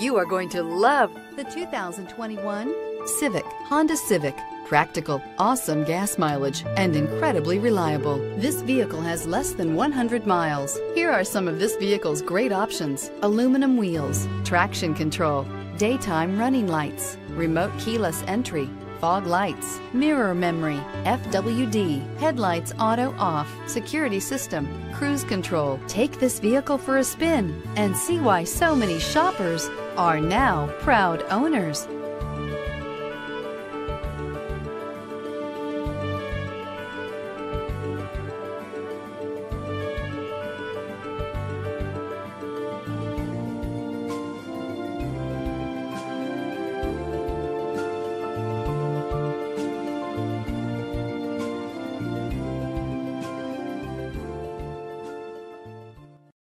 You are going to love the 2021 Civic, Honda Civic. Practical, awesome gas mileage, and incredibly reliable. This vehicle has less than 100 miles. Here are some of this vehicle's great options. Aluminum wheels, traction control, daytime running lights, remote keyless entry, fog lights, mirror memory, FWD, headlights auto off, security system, cruise control. Take this vehicle for a spin and see why so many shoppers are now proud owners.